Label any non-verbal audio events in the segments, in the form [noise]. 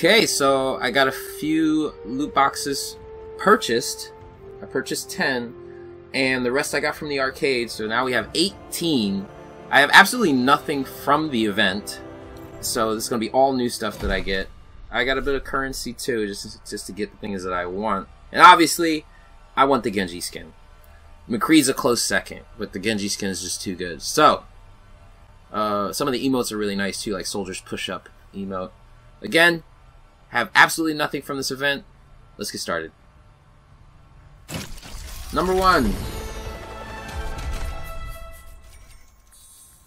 Okay, so I got a few loot boxes purchased. I purchased 10, and the rest I got from the arcade, so now we have 18. I have absolutely nothing from the event, so this is going to be all new stuff that I get. I got a bit of currency too, just, just to get the things that I want. And obviously, I want the Genji skin. McCree's a close second, but the Genji skin is just too good. So, uh, some of the emotes are really nice too, like Soldier's Push-Up emote. Again, have absolutely nothing from this event. Let's get started. Number one.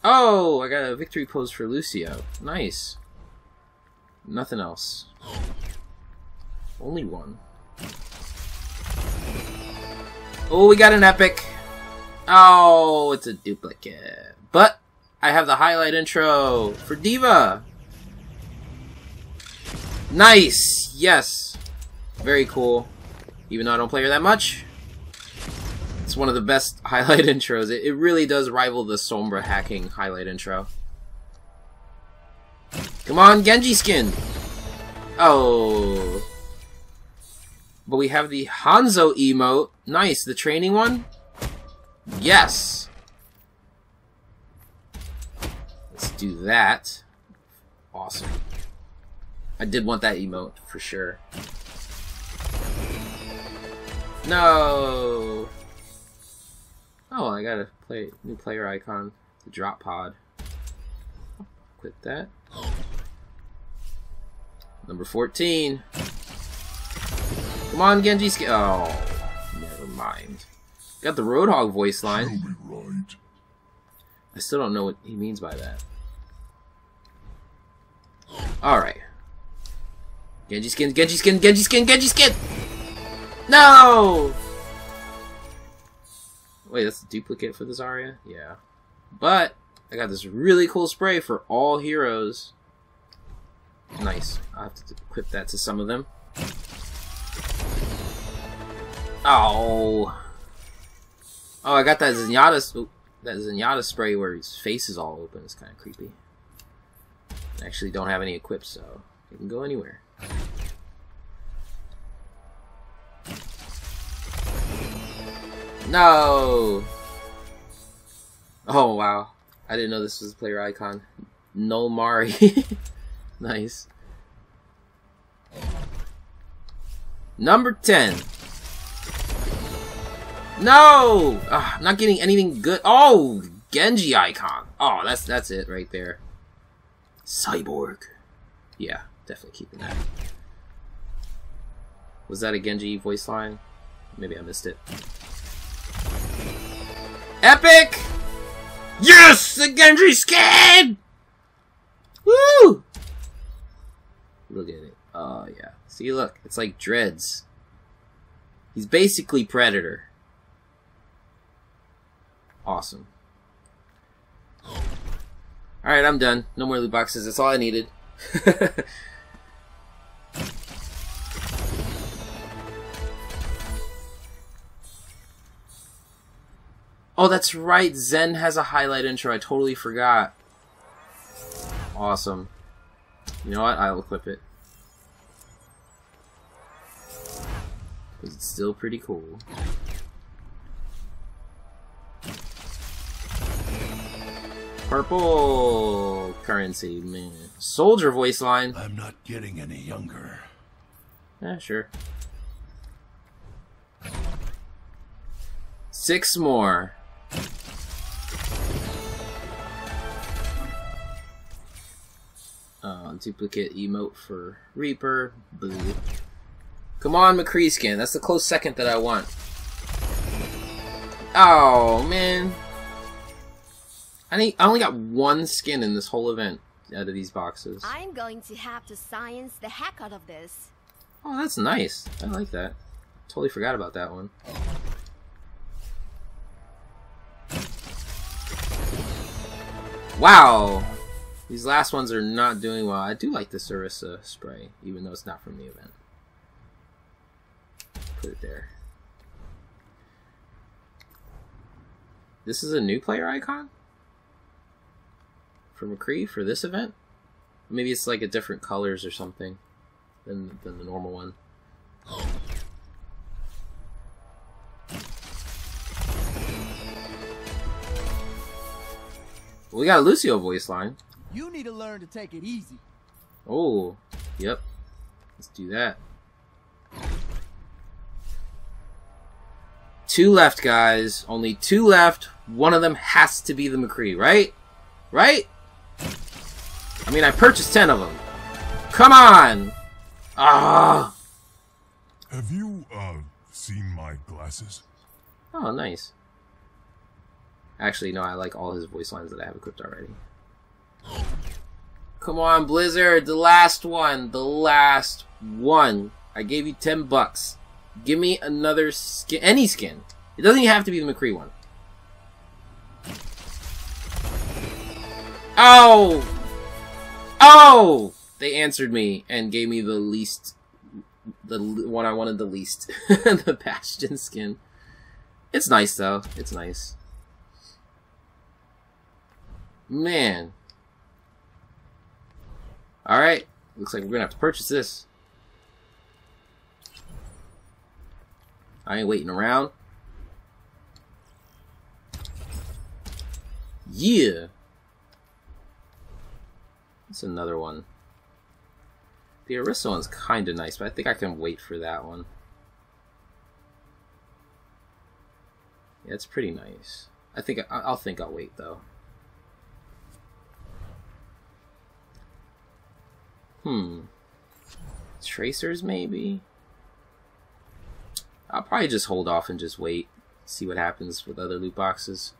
Oh, I got a victory pose for Lucio. Nice. Nothing else. Only one. Oh, we got an epic. Oh, it's a duplicate. But, I have the highlight intro for D.Va. Nice! Yes! Very cool. Even though I don't play her that much. It's one of the best [laughs] highlight intros. It, it really does rival the Sombra hacking highlight intro. Come on, Genji skin! Oh. But we have the Hanzo emote. Nice, the training one? Yes! Let's do that. Awesome. I did want that emote, for sure. No! Oh, I got a play new player icon. The drop pod. Quit that. Number 14. Come on, Genji skin. Oh, never mind. Got the Roadhog voice line. Right. I still don't know what he means by that. Alright. Genji skin, Genji skin, Genji skin, Genji skin! No! Wait, that's a duplicate for the Zarya? Yeah. But, I got this really cool spray for all heroes. Nice. I'll have to equip that to some of them. Oh. Oh, I got that Zenyatta, that Zenyatta spray where his face is all open. It's kind of creepy. I actually don't have any equipped, so it can go anywhere. No! Oh, wow. I didn't know this was a player icon. No Mari. [laughs] nice. Number 10. No! Ugh, I'm not getting anything good. Oh! Genji icon. Oh, that's that's it right there. Cyborg. Yeah, definitely keeping that. Was that a Genji voice line? Maybe I missed it. Epic! Yes! The Genji skin! Woo! Look at it. Oh, yeah. See, look. It's like Dreads. He's basically Predator. Awesome. Alright, I'm done. No more loot boxes. That's all I needed. [laughs] Oh, that's right. Zen has a highlight intro. I totally forgot. Awesome. You know what? I'll equip it. It's still pretty cool. Purple currency, man. Soldier voice line. I'm not getting any younger. Yeah, sure. Six more. Uh, duplicate emote for Reaper. Blue. Come on, McCree skin. That's the close second that I want. Oh, man. I, need, I only got one skin in this whole event out of these boxes. I'm going to have to science the heck out of this. Oh, that's nice. I like that. Totally forgot about that one. Wow! These last ones are not doing well. I do like the Orisa spray, even though it's not from the event. Put it there. This is a new player icon? For McCree for this event? Maybe it's like a different colors or something than, than the normal one. We got a Lucio voice line. You need to learn to take it easy. Oh, yep. Let's do that. Two left, guys. Only two left. One of them has to be the McCree, right? Right? I mean, I purchased ten of them. Come on! Ah! Have you, uh, seen my glasses? Oh, nice. Actually, no, I like all his voice lines that I have equipped already. Come on, Blizzard, the last one, the last one. I gave you 10 bucks. Give me another skin, any skin. It doesn't even have to be the McCree one. Oh! Oh! They answered me and gave me the least, the one I wanted the least. [laughs] the Bastion skin. It's nice though. It's nice. Man. Alright. Looks like we're gonna have to purchase this. I ain't waiting around. Yeah. That's another one. The Orisa one's kinda nice, but I think I can wait for that one. Yeah, it's pretty nice. I think I, I'll think I'll wait though. Hmm. Tracers, maybe? I'll probably just hold off and just wait. See what happens with other loot boxes.